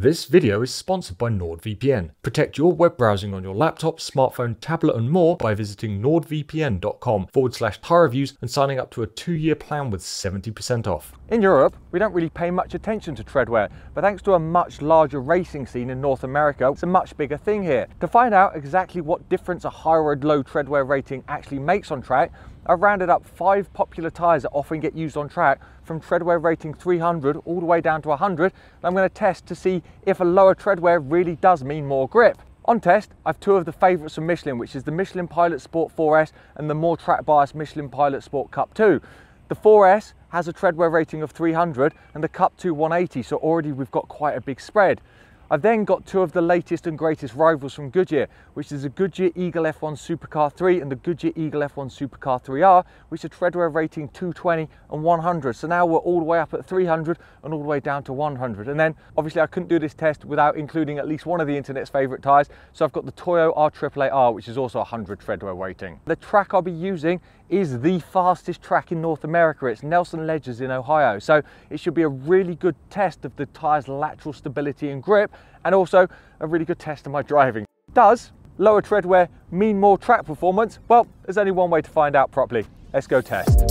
This video is sponsored by NordVPN. Protect your web browsing on your laptop, smartphone, tablet and more by visiting nordvpn.com forward slash reviews and signing up to a two-year plan with 70% off. In Europe, we don't really pay much attention to treadwear, but thanks to a much larger racing scene in North America, it's a much bigger thing here. To find out exactly what difference a high or low treadwear rating actually makes on track, I've rounded up five popular tyres that often get used on track from treadwear rating 300 all the way down to 100. And I'm going to test to see if a lower treadwear really does mean more grip. On test, I've two of the favourites from Michelin, which is the Michelin Pilot Sport 4S and the more track biased Michelin Pilot Sport Cup 2. The 4S has a treadwear rating of 300 and the Cup 2 180, so already we've got quite a big spread. I've then got two of the latest and greatest rivals from Goodyear, which is the Goodyear Eagle F1 Supercar 3 and the Goodyear Eagle F1 Supercar 3R, which are treadwear rating 220 and 100. So now we're all the way up at 300 and all the way down to 100. And then obviously I couldn't do this test without including at least one of the internet's favorite tires. So I've got the Toyo R888R, which is also 100 treadwear rating. The track I'll be using is the fastest track in North America. It's Nelson Ledges in Ohio. So it should be a really good test of the tire's lateral stability and grip and also a really good test of my driving. Does lower tread wear mean more track performance? Well, there's only one way to find out properly. Let's go test.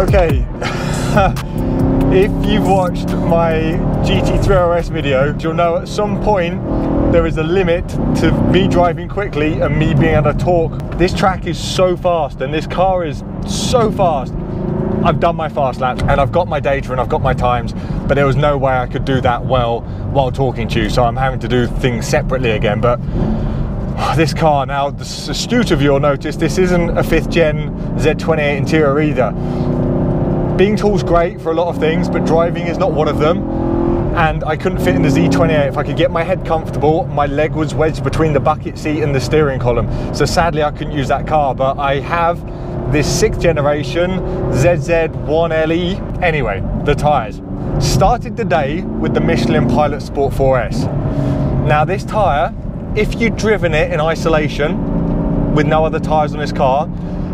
Okay, if you've watched my GT3 RS video, you'll know at some point there is a limit to me driving quickly and me being able to talk. This track is so fast and this car is so fast. I've done my fast laps and I've got my data and I've got my times, but there was no way I could do that well while talking to you. So I'm having to do things separately again. But this car now, the astute of you will notice this isn't a fifth gen Z28 interior either. Being tall's great for a lot of things, but driving is not one of them. And I couldn't fit in the Z28. If I could get my head comfortable, my leg was wedged between the bucket seat and the steering column. So sadly, I couldn't use that car, but I have this sixth generation ZZ1LE. Anyway, the tyres. Started the day with the Michelin Pilot Sport 4S. Now this tyre, if you'd driven it in isolation with no other tyres on this car,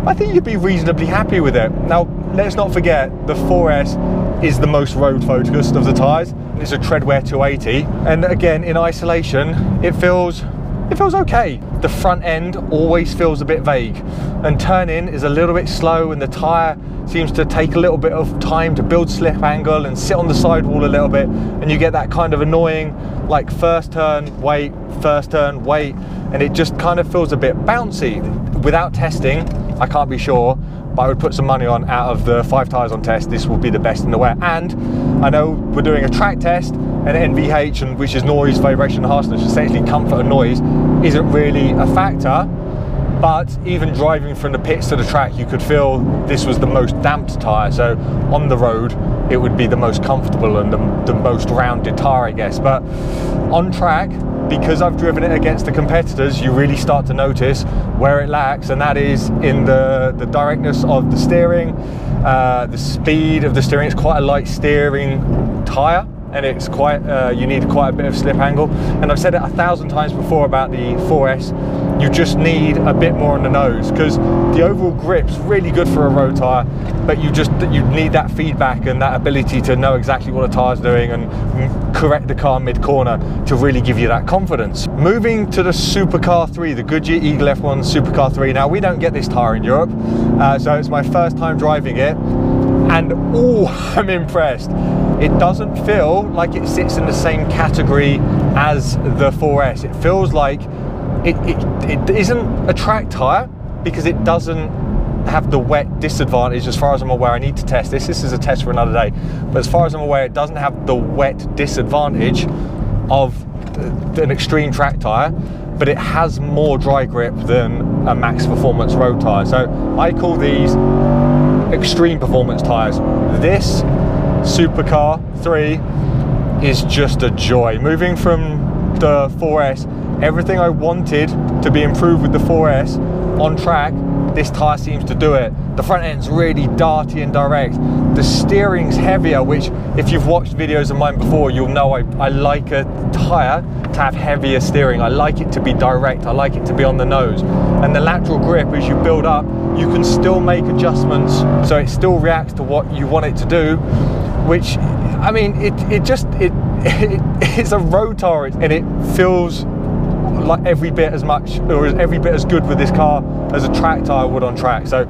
I think you'd be reasonably happy with it. Now, let's not forget the 4S is the most road focused of the tyres. It's a treadwear 280. And again, in isolation, it feels it feels okay. The front end always feels a bit vague and turning is a little bit slow and the tyre seems to take a little bit of time to build slip angle and sit on the sidewall a little bit and you get that kind of annoying like first turn, wait, first turn, wait and it just kind of feels a bit bouncy. Without testing, I can't be sure, but I would put some money on out of the five tyres on test, this will be the best in the wear. And I know we're doing a track test and NVH, and which is noise, vibration, harshness, essentially comfort and noise, isn't really a factor. But even driving from the pits to the track, you could feel this was the most damped tyre. So on the road, it would be the most comfortable and the, the most rounded tyre, I guess. But on track, because I've driven it against the competitors, you really start to notice where it lacks, and that is in the, the directness of the steering, uh, the speed of the steering. It's quite a light steering tyre and it's quite uh, you need quite a bit of slip angle. And I've said it a thousand times before about the 4S you just need a bit more on the nose because the overall grip's really good for a road tire but you just you need that feedback and that ability to know exactly what a tire's doing and correct the car mid-corner to really give you that confidence. Moving to the supercar 3 the Goodyear Eagle F1 supercar 3 now we don't get this tire in Europe uh, so it's my first time driving it and oh I'm impressed. It doesn't feel like it sits in the same category as the 4S it feels like it, it, it isn't a track tire because it doesn't have the wet disadvantage. As far as I'm aware I need to test this. This is a test for another day. But as far as I'm aware it doesn't have the wet disadvantage of an extreme track tire but it has more dry grip than a max performance road tire so I call these extreme performance tires. This supercar 3 is just a joy. Moving from the 4S, everything I wanted to be improved with the 4S on track, this tyre seems to do it. The front end's really darty and direct. The steering's heavier, which if you've watched videos of mine before, you'll know I, I like a tyre to have heavier steering. I like it to be direct. I like it to be on the nose. And the lateral grip, as you build up, you can still make adjustments so it still reacts to what you want it to do, which, I mean, it, it just, it, it it's a road tire and it feels like every bit as much or every bit as good with this car as a track tire would on track. So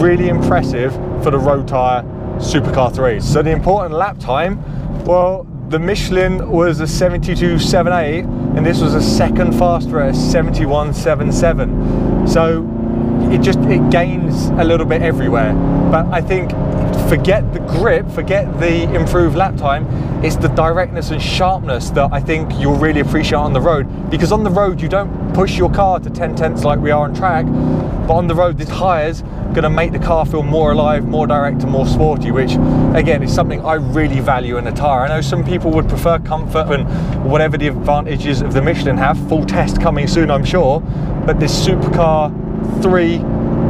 really impressive for the road tire supercar 3. So the important lap time, well, the Michelin was a 72.78 and this was a second faster at a 71.77. So it just it gains a little bit everywhere. But I think forget the grip, forget the improved lap time, it's the directness and sharpness that I think you'll really appreciate on the road. Because on the road you don't push your car to 10 tenths like we are on track, but on the road this tyre's gonna make the car feel more alive, more direct and more sporty, which again is something I really value in a tire. I know some people would prefer comfort and whatever the advantages of the Michelin have, full test coming soon I'm sure, but this supercar three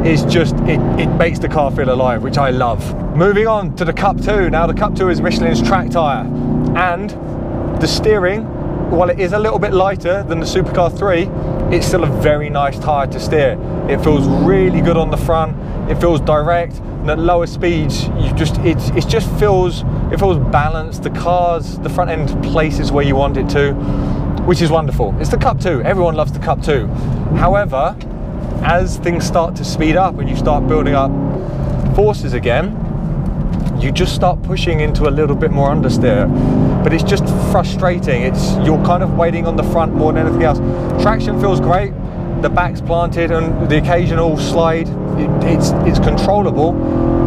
is just it, it makes the car feel alive which I love. Moving on to the cup 2 now the cup 2 is Michelin's track tire and the steering while it is a little bit lighter than the supercar 3 it's still a very nice tire to steer. It feels really good on the front. It feels direct and at lower speeds you just it, it just feels it feels balanced. The cars the front end places where you want it to which is wonderful. It's the cup 2 everyone loves the cup 2 however as things start to speed up and you start building up forces again, you just start pushing into a little bit more understeer. But it's just frustrating. It's you're kind of waiting on the front more than anything else. Traction feels great. The back's planted and the occasional slide, it, it's it's controllable,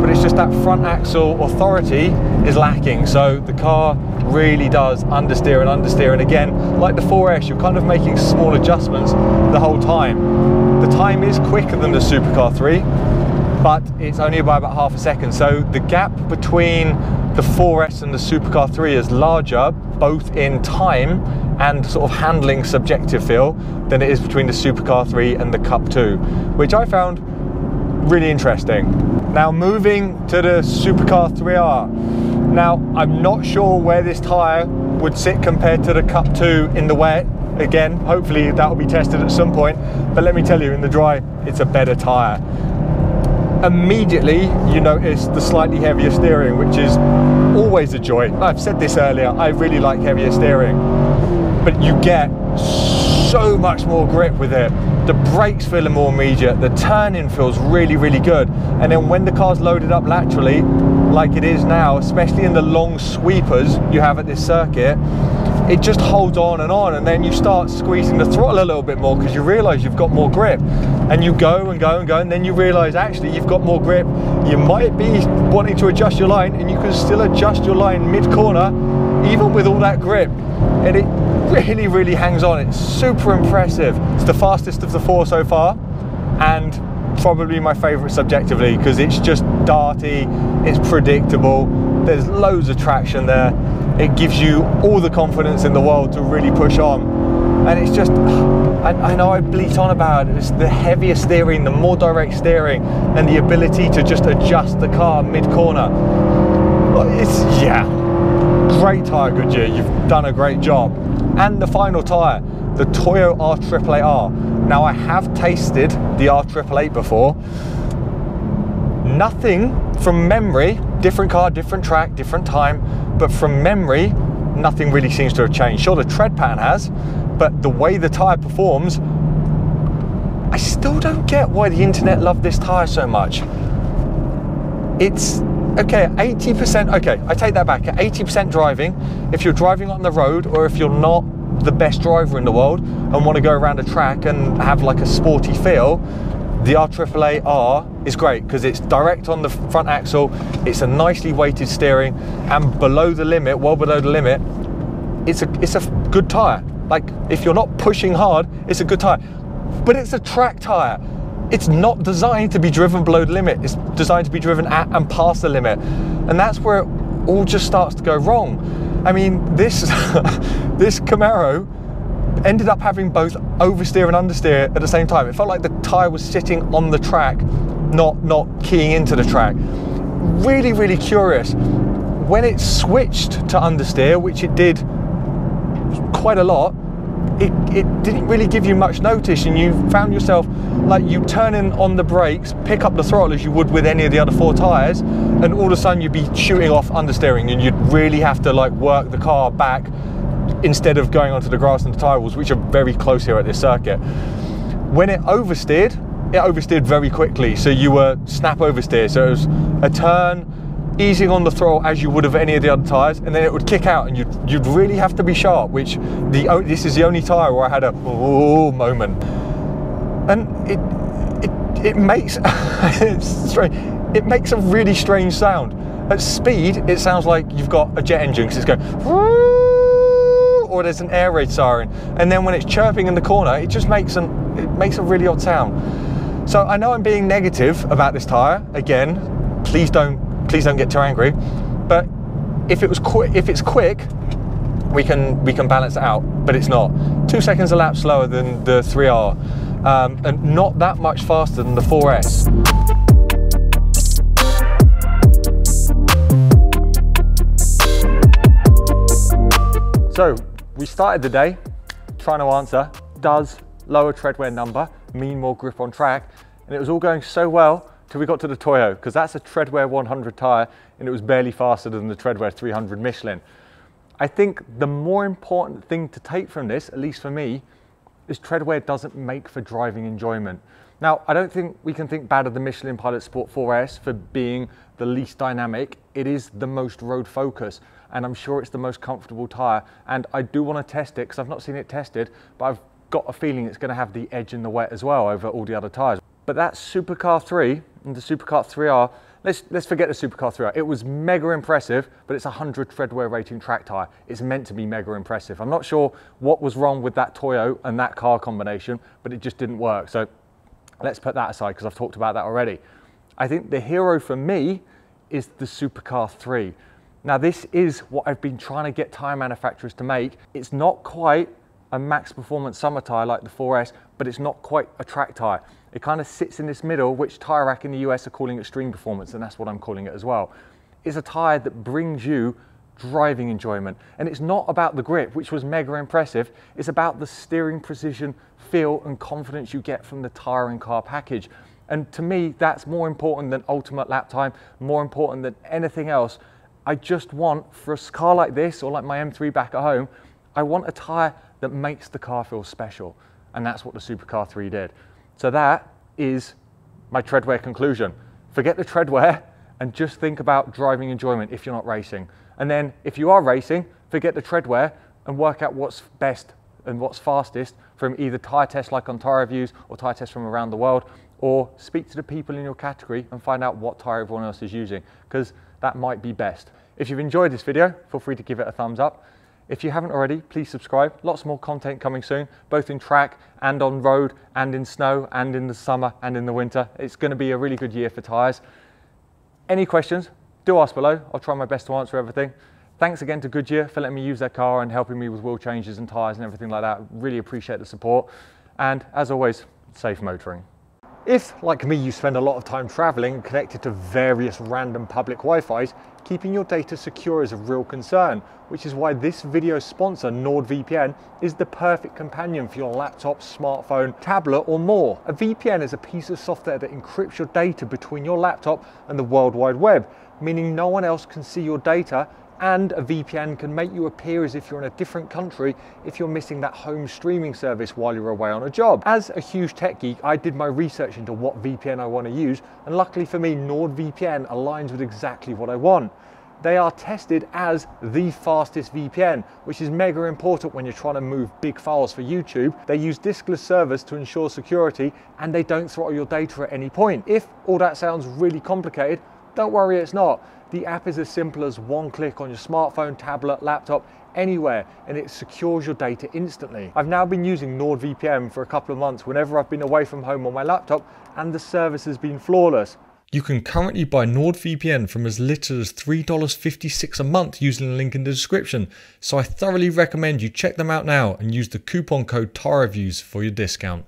but it's just that front axle authority is lacking. So the car really does understeer and understeer. And again, like the 4S, you're kind of making small adjustments the whole time. The time is quicker than the Supercar 3, but it's only by about half a second. So the gap between the 4S and the Supercar 3 is larger, both in time and sort of handling subjective feel, than it is between the Supercar 3 and the Cup 2, which I found really interesting. Now moving to the Supercar 3R. Now I'm not sure where this tyre would sit compared to the Cup 2 in the wet again. Hopefully that will be tested at some point. But let me tell you in the dry it's a better tire immediately you notice the slightly heavier steering which is always a joy. I've said this earlier i really like heavier steering. But you get so much more grip with it. The brakes feel more immediate. The turning feels really really good. And then when the car's loaded up laterally like it is now especially in the long sweepers you have at this circuit it just holds on and on and then you start squeezing the throttle a little bit more because you realize you've got more grip. And you go and go and go and then you realize actually you've got more grip. You might be wanting to adjust your line and you can still adjust your line mid corner even with all that grip. And it really really hangs on. It's super impressive. It's the fastest of the four so far and probably my favorite subjectively because it's just darty it's predictable there's loads of traction there it gives you all the confidence in the world to really push on. And it's just, I, I know I bleat on about it, it's the heavier steering, the more direct steering, and the ability to just adjust the car mid-corner. It's, yeah, great tyre Goodyear, you've done a great job. And the final tyre, the Toyo R888R. Now I have tasted the R888 before. Nothing from memory, different car, different track, different time, but from memory, nothing really seems to have changed. Sure, the tread pattern has, but the way the tyre performs, I still don't get why the internet loved this tyre so much. It's okay, 80%, okay, I take that back. At 80% driving, if you're driving on the road or if you're not the best driver in the world and want to go around a track and have like a sporty feel, the R888R is great because it's direct on the front axle, it's a nicely weighted steering, and below the limit, well below the limit, it's a it's a good tire. Like if you're not pushing hard, it's a good tire. But it's a track tire. It's not designed to be driven below the limit. It's designed to be driven at and past the limit. And that's where it all just starts to go wrong. I mean, this this Camaro ended up having both oversteer and understeer at the same time. It felt like the tyre was sitting on the track, not, not keying into the track. Really, really curious. When it switched to understeer, which it did quite a lot, it, it didn't really give you much notice and you found yourself like you turning on the brakes, pick up the throttle as you would with any of the other four tyres, and all of a sudden you'd be shooting off understeering and you'd really have to like work the car back instead of going onto the grass and the walls, which are very close here at this circuit. When it oversteered, it oversteered very quickly. So you were snap oversteer. So it was a turn, easing on the throttle as you would of any of the other tyres, and then it would kick out, and you'd you'd really have to be sharp. Which the this is the only tyre where I had a oh moment, and it it it makes it's strange. It makes a really strange sound. At speed, it sounds like you've got a jet engine because it's going or there's an air raid siren, and then when it's chirping in the corner, it just makes an it makes a really odd sound. So I know I'm being negative about this tyre. Again, please don't please don't get too angry. But if it was quick, if it's quick, we can we can balance it out. But it's not. Two seconds a lap slower than the 3R, um, and not that much faster than the 4S. We started the day trying to answer, does lower tread wear number mean more grip on track? And it was all going so well till we got to the Toyo, because that's a Treadwear 100 tyre and it was barely faster than the Treadwear 300 Michelin. I think the more important thing to take from this, at least for me, is treadwear doesn't make for driving enjoyment. Now, I don't think we can think bad of the Michelin Pilot Sport 4S for being the least dynamic. It is the most road focused, and I'm sure it's the most comfortable tyre. And I do want to test it because I've not seen it tested, but I've got a feeling it's going to have the edge in the wet as well over all the other tyres. But that Supercar 3 and the Supercar 3R, let's, let's forget the Supercar 3R. It was mega impressive, but it's a 100 treadwear rating track tyre. It's meant to be mega impressive. I'm not sure what was wrong with that Toyo and that car combination, but it just didn't work. So let's put that aside because I've talked about that already. I think the hero for me is the Supercar 3. Now this is what I've been trying to get tyre manufacturers to make. It's not quite a max performance summer tyre like the 4S, but it's not quite a track tyre. It kind of sits in this middle, which Tire Rack in the US are calling extreme performance, and that's what I'm calling it as well. It's a tyre that brings you driving enjoyment. And it's not about the grip, which was mega impressive. It's about the steering precision, feel, and confidence you get from the tyre and car package. And to me, that's more important than ultimate lap time, more important than anything else. I just want, for a car like this, or like my M3 back at home, I want a tyre that makes the car feel special. And that's what the Supercar 3 did. So that is my treadwear conclusion. Forget the treadwear and just think about driving enjoyment if you're not racing. And then if you are racing, forget the treadwear and work out what's best and what's fastest from either tyre tests like on tyre reviews or tyre tests from around the world, or speak to the people in your category and find out what tyre everyone else is using, because that might be best. If you've enjoyed this video, feel free to give it a thumbs up. If you haven't already, please subscribe. Lots more content coming soon, both in track and on road and in snow and in the summer and in the winter. It's going to be a really good year for tyres. Any questions, do ask below. I'll try my best to answer everything. Thanks again to Goodyear for letting me use their car and helping me with wheel changes and tyres and everything like that. Really appreciate the support. And as always, safe motoring. If, like me, you spend a lot of time traveling connected to various random public Wi-Fis, keeping your data secure is a real concern, which is why this video sponsor, NordVPN, is the perfect companion for your laptop, smartphone, tablet, or more. A VPN is a piece of software that encrypts your data between your laptop and the World Wide Web, meaning no one else can see your data and a VPN can make you appear as if you're in a different country if you're missing that home streaming service while you're away on a job. As a huge tech geek, I did my research into what VPN I want to use, and luckily for me, NordVPN aligns with exactly what I want. They are tested as the fastest VPN, which is mega important when you're trying to move big files for YouTube. They use diskless servers to ensure security and they don't throttle your data at any point. If all that sounds really complicated, don't worry, it's not. The app is as simple as one click on your smartphone, tablet, laptop, anywhere, and it secures your data instantly. I've now been using NordVPN for a couple of months whenever I've been away from home on my laptop, and the service has been flawless. You can currently buy NordVPN from as little as $3.56 a month using the link in the description, so I thoroughly recommend you check them out now and use the coupon code TYREREVIEWS for your discount.